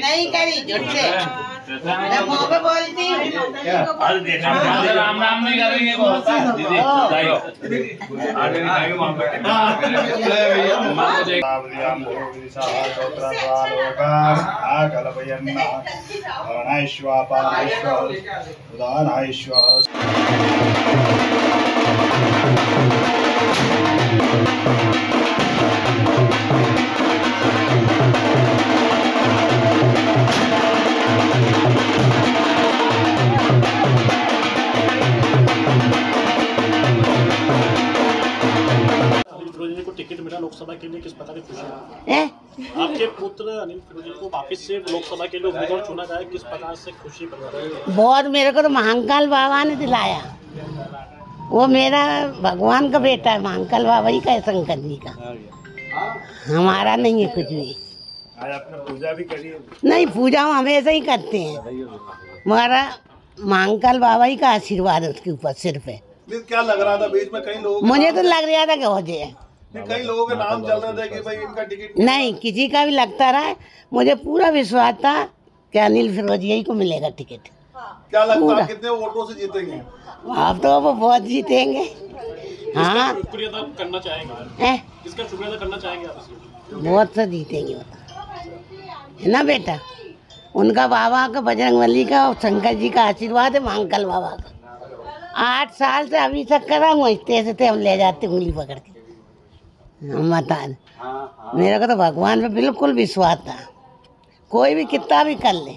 नहीं करी झूठ से। मुँह पे बोलती हूँ। राम राम नहीं करेंगे वो होता टिकट मिला लोकसभा के लिए किस प्रकार की खुशी? आपके पुत्र अनिल फिरोजी को वापस से लोकसभा के लिए उम्मीदवार चुना गया किस प्रकार से खुशी बहुत मेरे को तो महाकाल बाबा ने दिलाया। वो मेरा भगवान का बेटा है महाकाल बाबा ही का है शंकर जी का। हमारा नहीं है कुछ भी। आपने पूजा भी करी नहीं पूजा हम हमेशा ही करते हैं। हमारा महाकाल बाबा ही का आशीर्वाद है उसके ऊपर सिर पे नहीं, क्या लग रहा था बीच में कई लोगों मुझे तो लग रहा था कि हो जाए। कई लोगों के नाम चल रहे थे कि भाई इनका टिकट नहीं किसी का भी लगता रहा मुझे पूरा विश्वास था कि अनिल फिरोजिया ही को मिलेगा टिकट। क्या लगता है कितने वोटों से जीतेंगे? अब तो वो बहुत जीतेंगे। हाँ। शुक्रिया अदा करना चाहेंगे किसका शुक्रिया अदा करना चाहेंगे आप बहुत से जीतेंगे तो। है ना बेटा? उनका बाबा का बजरंगबली का और शंकर जी का आशीर्वाद है महाकाल बाबा का। आठ साल से अभी तक करा मुझते से थे हम ले जाते उंगली पकड़ के। हाँ। माता मेरे को तो भगवान पे बिल्कुल विश्वास था। कोई भी कितना भी कर ले।